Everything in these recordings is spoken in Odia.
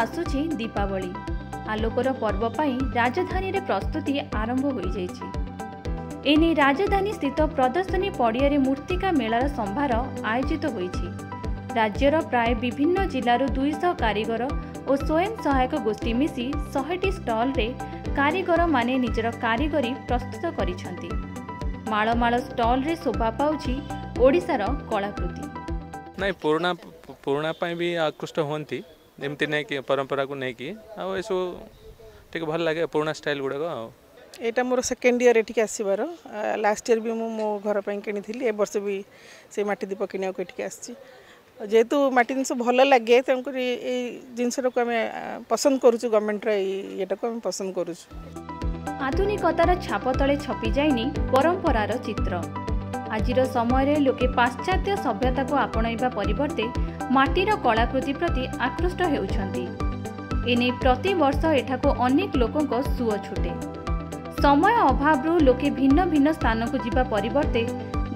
ଆସୁଛି ଦୀପାବଳି। ଆଲୋକର ପର୍ବ ପାଇଁ ରାଜଧାନୀରେ ପ୍ରସ୍ତୁତି ଆରମ୍ଭ ହୋଇଯାଇଛି। ଏନେଇ ରାଜଧାନୀ ସ୍ଥିତ ପ୍ରଦର୍ଶନୀ ପଡ଼ିଆରେ ମୂର୍ତ୍ତିକା ମେଳାର ସମ୍ଭାର ଆୟୋଜିତ ହୋଇଛି। ରାଜ୍ୟର ପ୍ରାୟ ବିଭିନ୍ନ ଜିଲ୍ଲାରୁ ଦୁଇଶହ କାରିଗର ଓ ସ୍ୱୟଂ ସହାୟକ ଗୋଷ୍ଠୀ ମିଶି ଶହେଟି ଷ୍ଟଲ୍ରେ କାରିଗରମାନେ ନିଜର କାରିଗରୀ ପ୍ରସ୍ତୁତ କରିଛନ୍ତି। ମାଳ ମାଳ ଷ୍ଟଲ୍ରେ ଶୋଭା ପାଉଛି ଓଡ଼ିଶାର କଳାକୃତି। ନାଇଁ ପୁରୁଣା ପୁରୁଣା ପାଇଁ ବି ଆକୃଷ୍ଟ ହୁଅନ୍ତି। ଯେମିତି ନେଇକି ପରମ୍ପରାକୁ ନେଇକି ଆଉ ଏସବୁ ଟିକେ ଭଲ ଲାଗେ ପୁରୁଣା ଷ୍ଟାଇଲ୍ ଗୁଡ଼ାକ ଆଉ। ଏଇଟା ମୋର ସେକେଣ୍ଡ ଇୟର୍ ଏଠିକି ଆସିବାର। ଲାଷ୍ଟ ଇୟର୍ ବି ମୁଁ ମୋ ଘର ପାଇଁ କିଣିଥିଲି। ଏ ବର୍ଷ ବି ସେଇ ମାଟି ଦୀପ କିଣିବାକୁ ଏଠିକି ଆସିଛି। ଯେହେତୁ ମାଟି ଜିନିଷ ଭଲ ଲାଗେ ତେଣୁକରି ଏଇ ଜିନିଷଟାକୁ ଆମେ ପସନ୍ଦ କରୁଛୁ। ଗଭର୍ଣ୍ଣମେଣ୍ଟର ଏଇ ଇଏଟାକୁ ଆମେ ପସନ୍ଦ କରୁଛୁ। ଆଧୁନିକତାର ଛାପ ତଳେ ଛପି ଯାଇନି ପରମ୍ପରାର ଚିତ୍ର। ଆଜିର ସମୟରେ ଲୋକେ ପାଶ୍ଚାତ୍ୟ ସଭ୍ୟତାକୁ ଆପଣାଇବା ପରିବର୍ତ୍ତେ ମାଟିର କଳାକୃତି ପ୍ରତି ଆକୃଷ୍ଟ ହେଉଛନ୍ତି। ଏନେଇ ପ୍ରତିବର୍ଷ ଏଠାକୁ ଅନେକ ଲୋକଙ୍କ ସୁଅ ଛୁଟେ। ସମୟ ଅଭାବରୁ ଲୋକେ ଭିନ୍ନ ଭିନ୍ନ ସ୍ଥାନକୁ ଯିବା ପରିବର୍ତ୍ତେ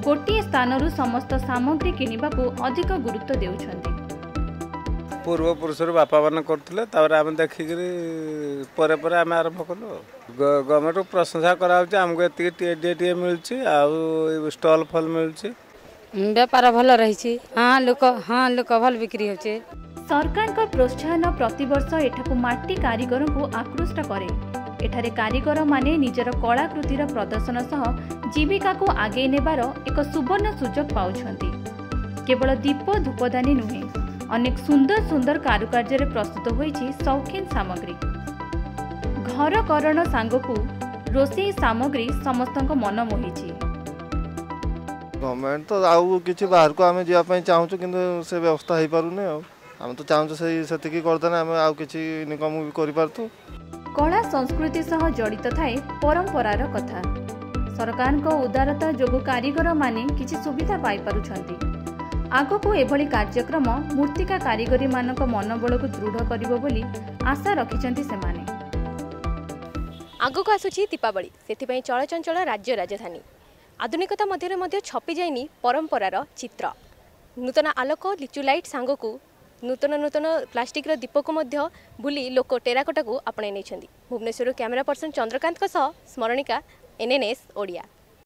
ଗୋଟିଏ ସ୍ଥାନରୁ ସମସ୍ତ ସାମଗ୍ରୀ କିଣିବାକୁ ଅଧିକ ଗୁରୁତ୍ୱ ଦେଉଛନ୍ତି। ପୂର୍ବପୁରୁଷରୁ ବାପାମାନେ କରୁଥିଲେ ତାପରେ ଆମେ ଦେଖିକିରି ପରେ ପରେ ଆମେ ଆରମ୍ଭ କଲୁ ଆଉ। ଗଭର୍ଣ୍ଣମେଣ୍ଟରୁ ପ୍ରଶଂସା କରାହେଉଛି ଆମକୁ ଏତିକି ଟିଏ ଟିଏ ମିଳୁଛି ଆଉ ଷ୍ଟଲ୍ ଫଲ୍ ମିଳୁଛି। ବେପାର ଭଲ ରହିଛି। ହଁ ଲୋକ ହଁ ଲୋକ ଭଲ ବିକ୍ରି ହେଉଛି। ସରକାରଙ୍କ ପ୍ରୋତ୍ସାହନ ପ୍ରତିବର୍ଷ ଏଠାକୁ ମାଟି କାରିଗରଙ୍କୁ ଆକୃଷ୍ଟ କରେ। ଏଠାରେ କାରିଗରମାନେ ନିଜର କଳାକୃତିର ପ୍ରଦର୍ଶନ ସହ ଜୀବିକାକୁ ଆଗେଇ ନେବାର ଏକ ସୁବର୍ଣ୍ଣ ସୁଯୋଗ ପାଉଛନ୍ତି। କେବଳ ଦୀପ ଧୂପଦାନୀ ନୁହେଁ ଅନେକ ସୁନ୍ଦର ସୁନ୍ଦର କାରୁକାର୍ଯ୍ୟରେ ପ୍ରସ୍ତୁତ ହୋଇଛି ସୌଖିନ ସାମଗ୍ରୀ। ଘରକରଣ ସାଙ୍ଗକୁ ରୋଷେଇ ସାମଗ୍ରୀ ସମସ୍ତଙ୍କ ମନ ମୋହିଛି। ଗଭର୍ଣ୍ଣମେଣ୍ଟ ତ ଆଉ କିଛି ବାହାରକୁ ଆମେ ଯିବା ପାଇଁ ଚାହୁଁଛୁ କିନ୍ତୁ ସେ ବ୍ୟବସ୍ଥା ହେଇପାରୁନି ଆଉ। ଆମେ ତ ଚାହୁଁଛୁ ସେଇ ସେତିକି କରିଦେଲେ ଆମେ ଆଉ କିଛି ଇନକମ୍ ବି କରିପାରୁଛୁ। କଳା ସଂସ୍କୃତି ସହ ଜଡ଼ିତ ଥାଏ ପରମ୍ପରାର କଥା। ସରକାରଙ୍କ ଉଦାରତା ଯୋଗୁଁ କାରିଗରମାନେ କିଛି ସୁବିଧା ପାଇପାରୁଛନ୍ତି। ଆଗକୁ ଏଭଳି କାର୍ଯ୍ୟକ୍ରମ ମୂର୍ତ୍ତିକା କାରିଗରୀମାନଙ୍କ ମନୋବଳକୁ ଦୃଢ଼ କରିବ ବୋଲି ଆଶା ରଖିଛନ୍ତି ସେମାନେ। ଆଗକୁ ଆସୁଛି ଦୀପାବଳି ସେଥିପାଇଁ ଚଳଚଞ୍ଚଳ ରାଜ୍ୟ ରାଜଧାନୀ। ଆଧୁନିକତା ମଧ୍ୟରେ ମଧ୍ୟ ଛପି ଯାଇନି ପରମ୍ପରାର ଚିତ୍ର। ନୂତନ ଆଲୋକ ଲିଚୁ ଲାଇଟ୍ ସାଙ୍ଗକୁ ନୂତନ ନୂତନ ପ୍ଲାଷ୍ଟିକ୍ର ଦୀପକୁ ମଧ୍ୟ ଭୁଲି ଲୋକ ଟେରାକୋଟାକୁ ଆପଣେଇ ନେଇଛନ୍ତି। ଭୁବନେଶ୍ୱରରୁ କ୍ୟାମେରା ପର୍ସନ ଚନ୍ଦ୍ରକାନ୍ତଙ୍କ ସହ ସ୍ମରଣିକା ଏନ୍ଏନ୍ଏସ୍ ଓଡ଼ିଆ।